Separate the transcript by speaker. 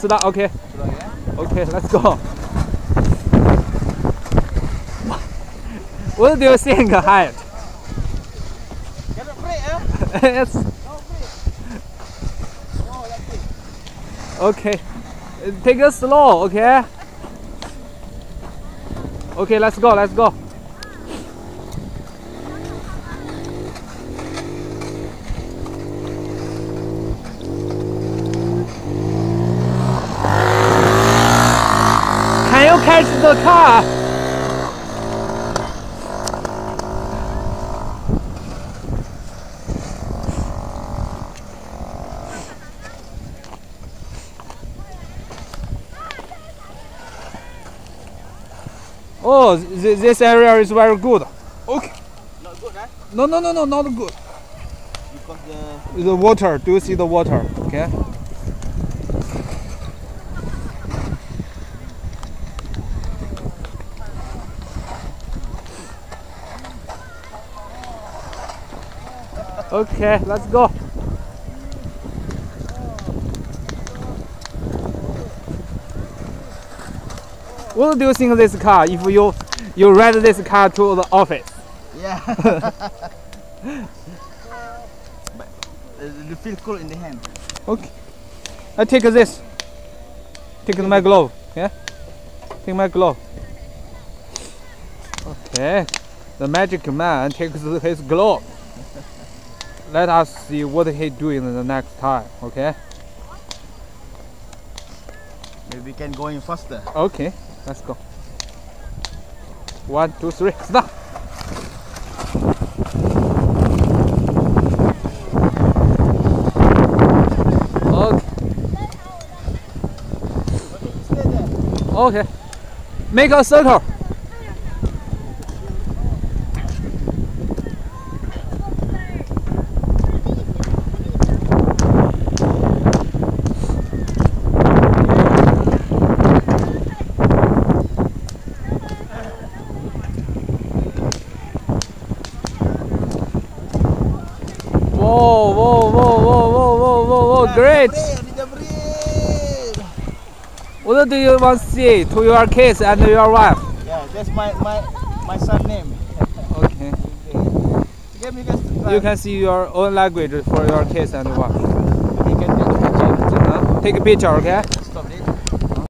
Speaker 1: start. Okay. Okay, let's go. What do you think.
Speaker 2: Oh, that's
Speaker 1: okay. Take it slow, okay? Okay, let's go, let's go. Can you catch the car? Oh, th- this area is very good. Okay.
Speaker 2: Not good, eh?
Speaker 1: No, no, no, no, not good.
Speaker 2: Because the
Speaker 1: The water. Do you see the water? Okay. Okay, let's go. What do you think of this car? If you you ride this car to the office,
Speaker 2: yeah. but uh, you feel cool in the hand.
Speaker 1: Okay. I take this. Take my glove. Yeah. Take my glove. Okay. The magic man takes his glove. Let us see what he doing the next time. Okay.
Speaker 2: Maybe we can go in faster.
Speaker 1: Okay. Let's go. One, two, three. Stop. Okay.
Speaker 2: Stay there.
Speaker 1: Okay. Make a circle. Whoa, whoa, whoa, whoa, whoa, whoa, whoa, whoa, great!
Speaker 2: Break, need a break.
Speaker 1: What do you want to say to your kids and your wife?
Speaker 2: Yeah, that's my my my son name.
Speaker 1: Okay.
Speaker 2: Give me guys.
Speaker 1: You can see your own language for your kids and wife.
Speaker 2: You can take a picture.
Speaker 1: Take a picture, okay?